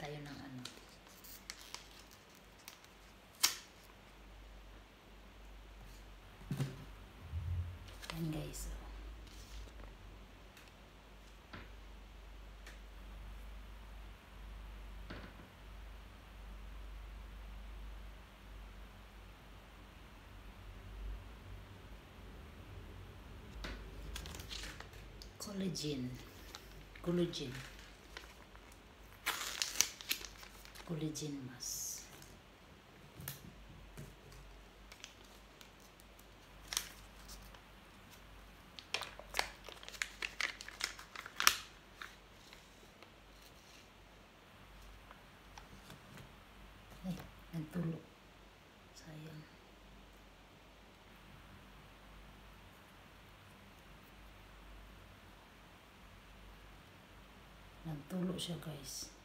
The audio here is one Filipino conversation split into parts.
tayo ng ano. Yan guys. Oh. Collagen. Collagen. origin mass. Tuluk saya guys. Tuluk saya guys.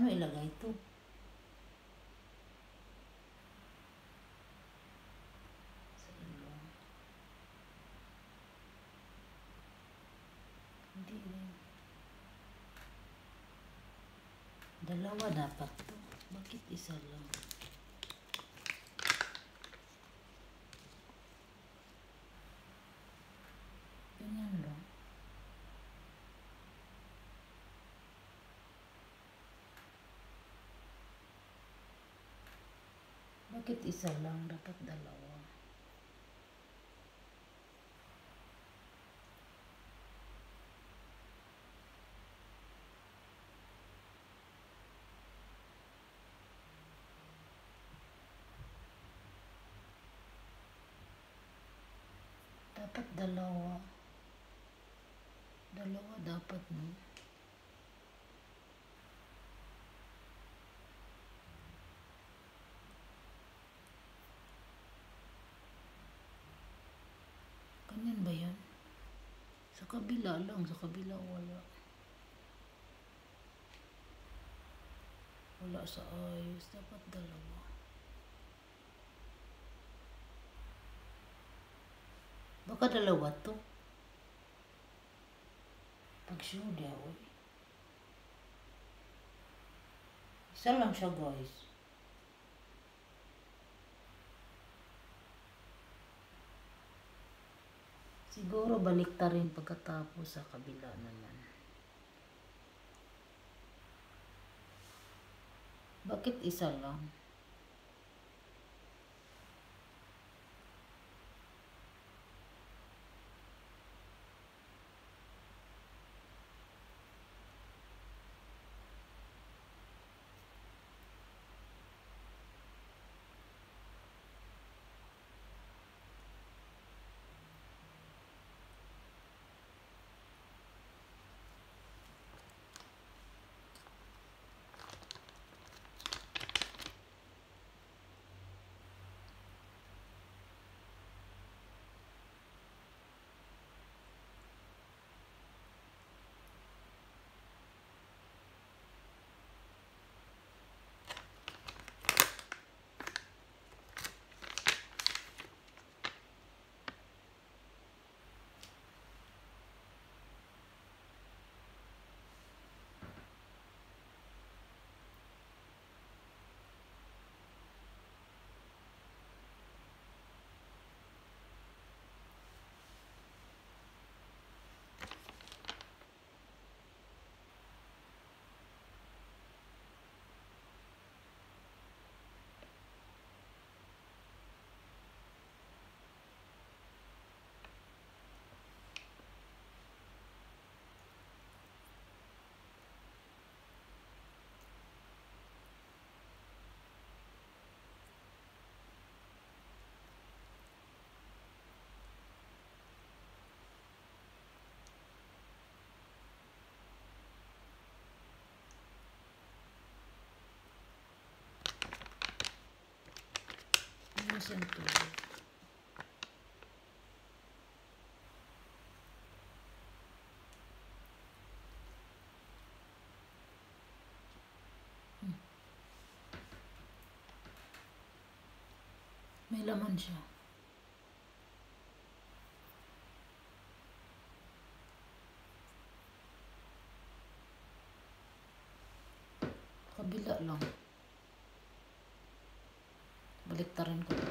Paano ilagay ito? Sa ilong. Hindi rin. Dalawa dapat to. Bakit isa lang? Ganyan lang. Bakit isa lang? Dapat dalawa. Dapat dalawa. Dalawa dapat, no? Ganyan ba yan? Sa kabila lang, sa kabila wala. Wala sa ayos, dapat dalawa. Baka dalawa to. Pag sure daw. Isa lang siya guys. Siguro balik ta rin pagkatapos sa kabila naman. Bakit isa lang? siyang tulog. May laman siya. kabila lang baliktaran ko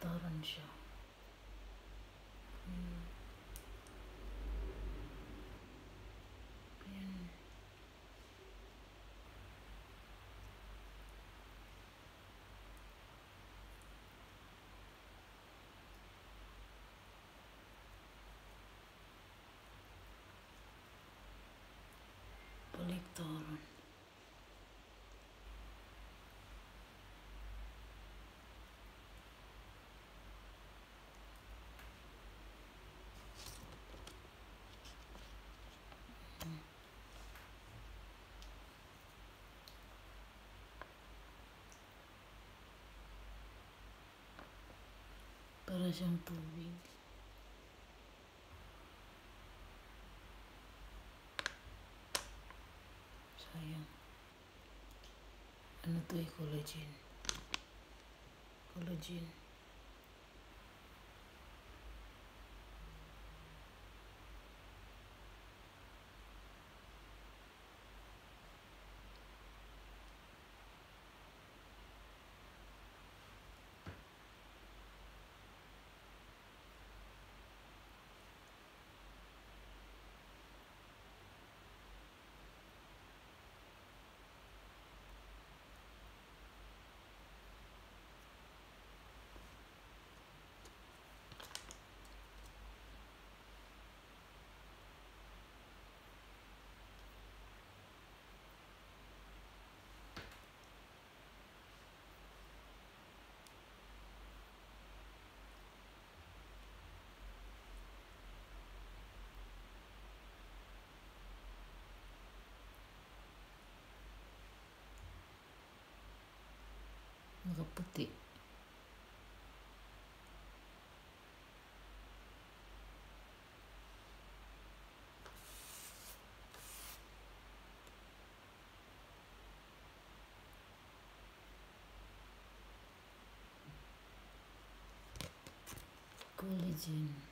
Baliktaran siya. Para siyang tubig. Sayang. Ano to eh, collagen. Collagen. Collagen.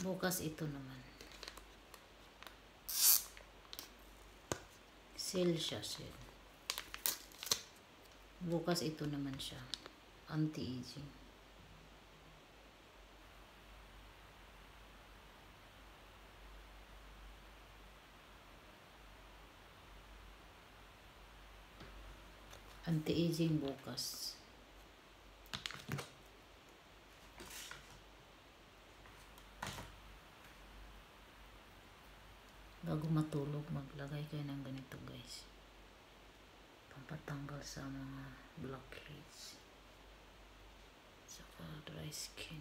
Bukas ito naman. Sale siya, sale. Bukas ito naman siya. Anti-aging. Anti-aging bukas. Bago matulog, maglagay kayo ng ganito guys. Pampatanggal sa mga blackheads. Saka dry skin.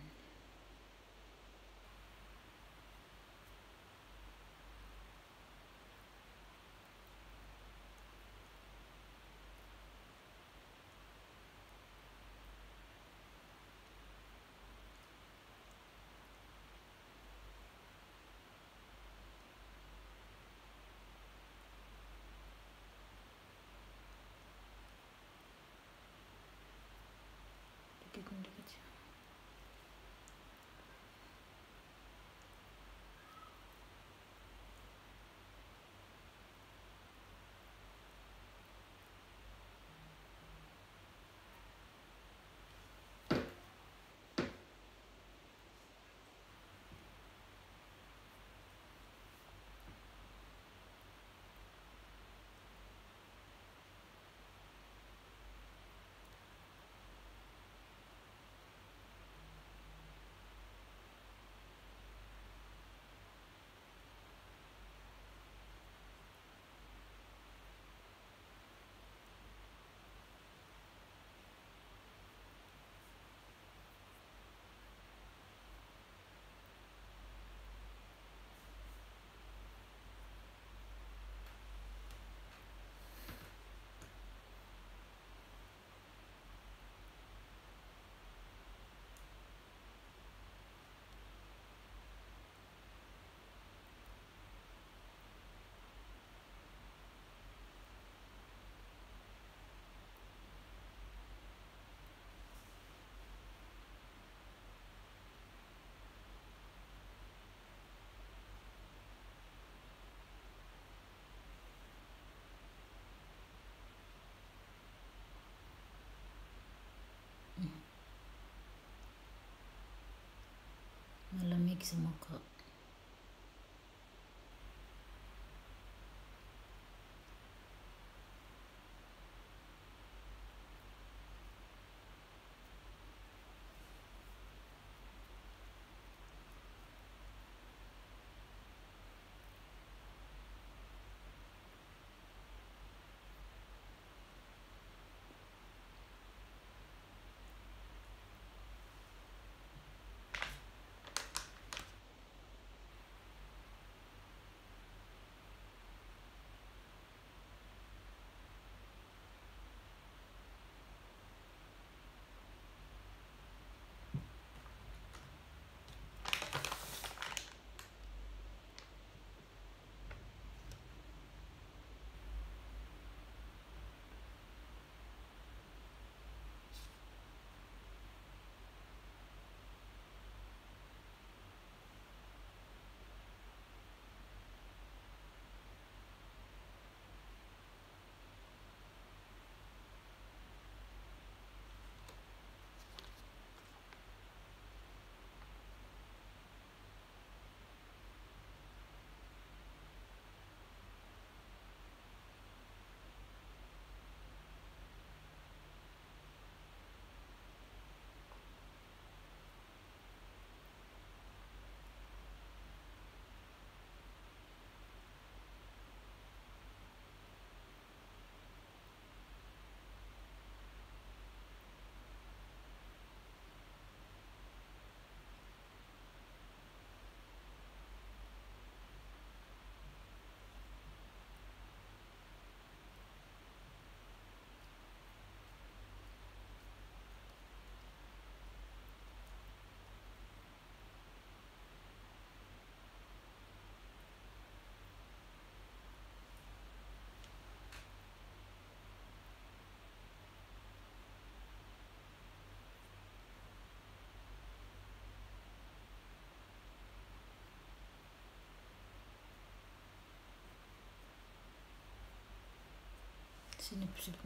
Sa mukha. Sinipsip niya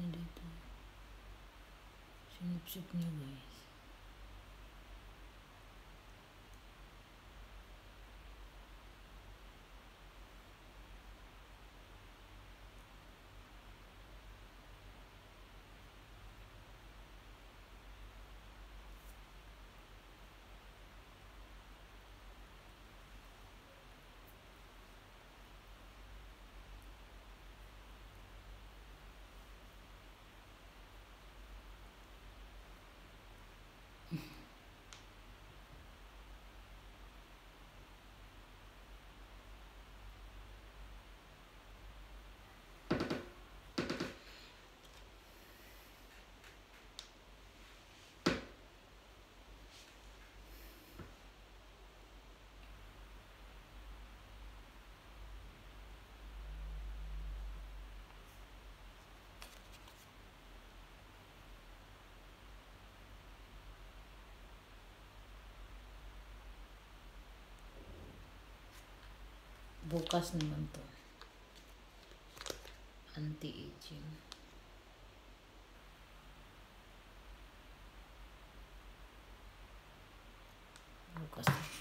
dito. Sinipsip niya guys. Bukas naman to. Anti-aging. Bukas na.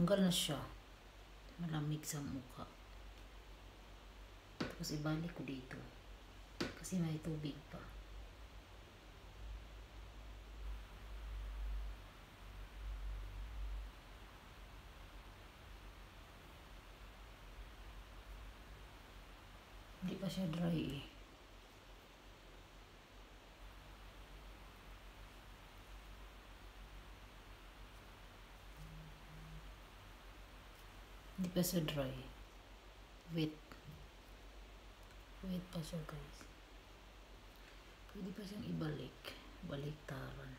Tanggal na siya. Malamig sa mukha. Tapos ibalik ko dito. Kasi may tubig pa. Hindi pa siya dry eh. Hindi pa siya dry. Wet. Wet pa siya guys. Pwede pa siyang ibalik. Baliktaran.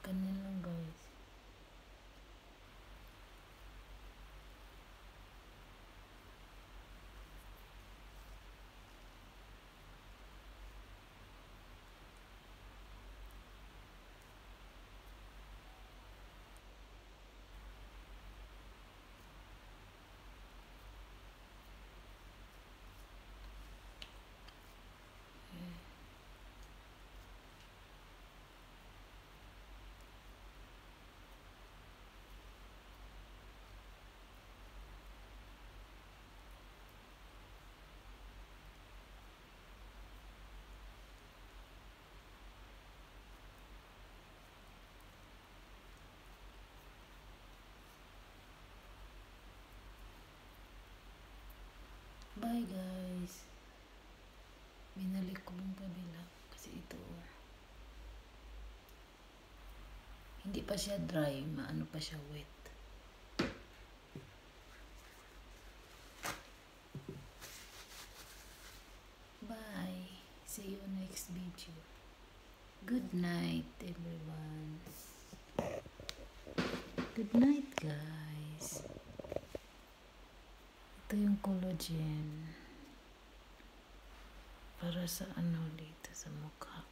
Ganyan lang guys. Bye guys. Binalik ko yung kabila kasi ito oh. Hindi pa siya dry, maano pa siya wet. Bye. See you next video. Good night everyone. Good night guys. Ito yung collagen. Para sa ano dito sa mukha.